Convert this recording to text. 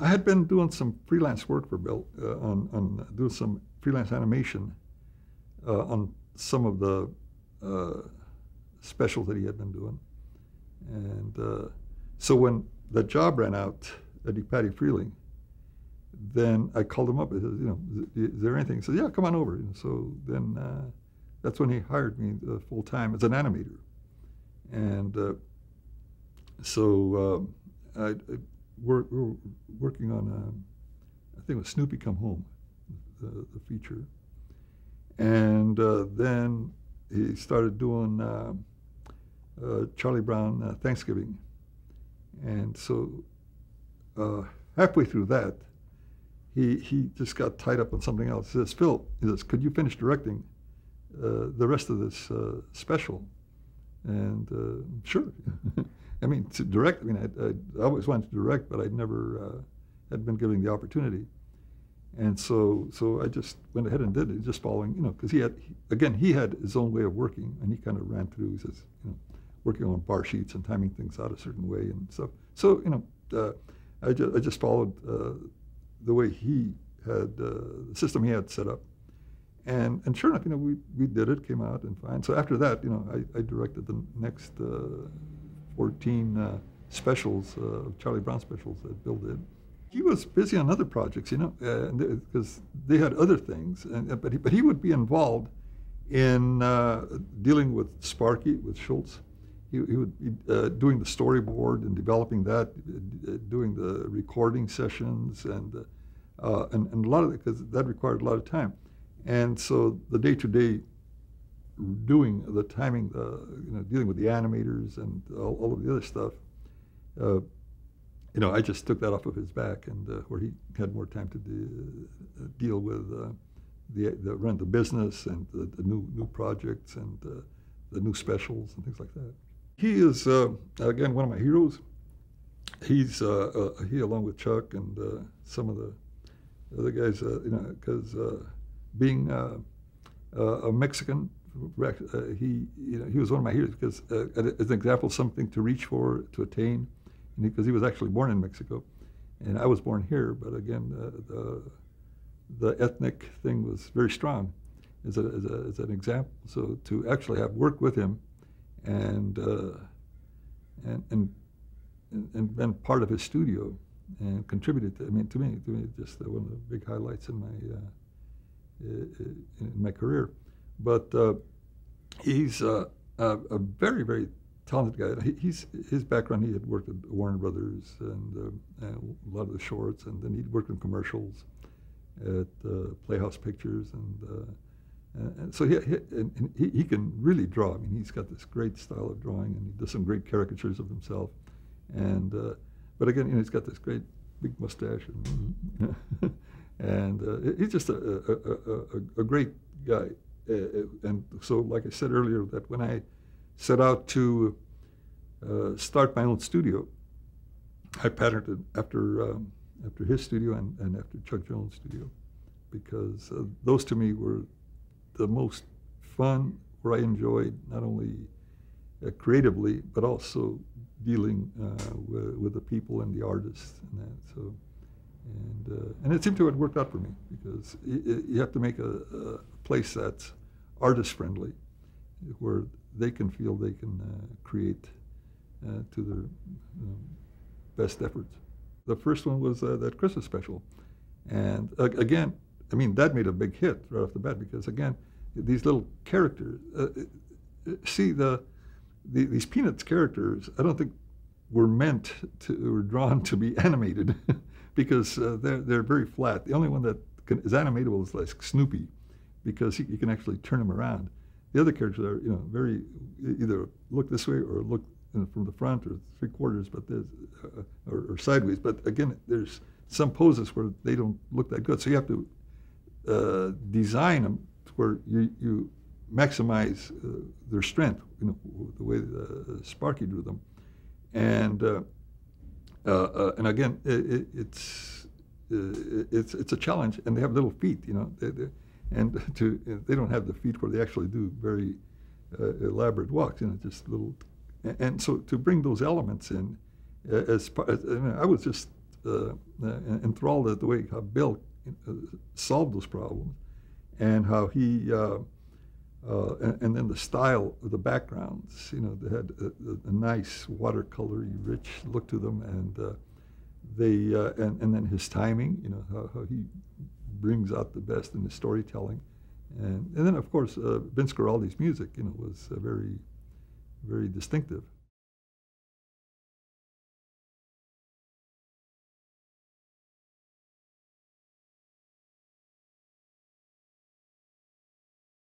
I had been doing some freelance work for Bill uh, on, on doing some freelance animation uh, on some of the uh, specials that he had been doing. And uh, so when the job ran out at Patty Freleng, then I called him up. I said, you know, is, there anything? He said, yeah, come on over. And so then uh, that's when he hired me uh, full time as an animator. And so I, I were working on, um, I think it was Snoopy Come Home, the, the feature. And uh, then he started doing um, uh, Charlie Brown Thanksgiving. And so halfway through that, he, he just got tied up on something else. He says, Phil, he says, could you finish directing uh, the rest of this uh, special? And uh, sure. I mean, to direct, I mean, I, I, always wanted to direct, but I'd never uh, had been given the opportunity. And so, so I just went ahead and did it, just following, you know, because he had, he, again, he had his own way of working, and he kind of ran through, says, you know, working on bar sheets and timing things out a certain way and stuff. So, you know, uh, I, just, I just followed uh, the way he had uh, the system he had set up. And, and sure enough, you know, we, we did it, came out and fine. So after that, you know, I, I directed the next uh, 14 uh, specials, uh, Charlie Brown specials that Bill did. He was busy on other projects, you know, because they had other things. And, but, he, but he would be involved in uh, dealing with Sparky, with Schulz. He, he would be uh, doing the storyboard and developing that, doing the recording sessions, and uh, and, and a lot of it because that required a lot of time. And so the day-to-day doing the timing, uh, you know, dealing with the animators and all, all of the other stuff, uh, you know, I just took that off of his back, and uh, where he had more time to de- deal with the, the run the business and the, the, new new projects and the new specials and things like that. He is uh, again one of my heroes. He's uh, uh, he along with Chuck and uh, some of the other guys, uh, you know, because uh, being a Mexican, he you know he was one of my heroes because as an example, something to reach for, to attain, because he, he, was actually born in Mexico, and I was born here. But again, the the ethnic thing was very strong as, a, as, a, as an example. So to actually have worked with him and uh, and and and been part of his studio and contributed. To, I mean, to me, to me, just one of the big highlights in my uh, in my career. But uh, he's uh, a, a, very very talented guy. He, he's his background. He had worked at Warner Brothers and, uh, and, a lot of the shorts, and then he'd worked in commercials at uh, Playhouse Pictures and and so he, he, and he, he, can really draw. I mean, he's got this great style of drawing, and he does some great caricatures of himself. And uh, but again, you know, he's got this great big mustache, and, and uh, he's just a, a, a, a great guy. Uh, and so, like I said earlier, that when I set out to uh, start my own studio, I patterned it after um, after his studio and, and after Chuck Jones' studio, because uh, those to me were the most fun, where I enjoyed not only uh, creatively, but also dealing uh, with, with, the people and the artists and that. So, and uh, and it seemed to have worked out for me because you have to make a, a, place that's artist friendly, where they can feel they can uh, create uh, to their um, best efforts. The first one was uh, that Christmas special, and again, I mean that made a big hit right off the bat because again these little characters. Uh, uh, see, the, the, these Peanuts characters, I don't think were meant to, were drawn to be animated because uh, they're, they're very flat. The only one that can, is animatable is like Snoopy because you can actually turn them around. The other characters are, you know, very either look this way or look from the front or three quarters, but there's uh, or, or, sideways. But again, there's some poses where they don't look that good, so you have to uh, design them where you, you maximize uh, their strength, you know, the way uh, Sparky drew them. And, uh and again, it, it's, uh, it's, it's a challenge, and they have little feet, you know, they, they, and to, they don't have the feet where they actually do very elaborate walks, you know, just little, and, and so to bring those elements in, as, as I, mean, I was just uh, enthralled at the way how Bill uh, solved those problems, and how he. Uh, uh, and, and, then the style of the backgrounds, you know, they had a, a, a nice watercolory, rich look to them, and uh, they uh, and, and then his timing, you know, how, how, he brings out the best in the storytelling, and and then of course uh, Vince Guaraldi's music, you know, was very, very distinctive.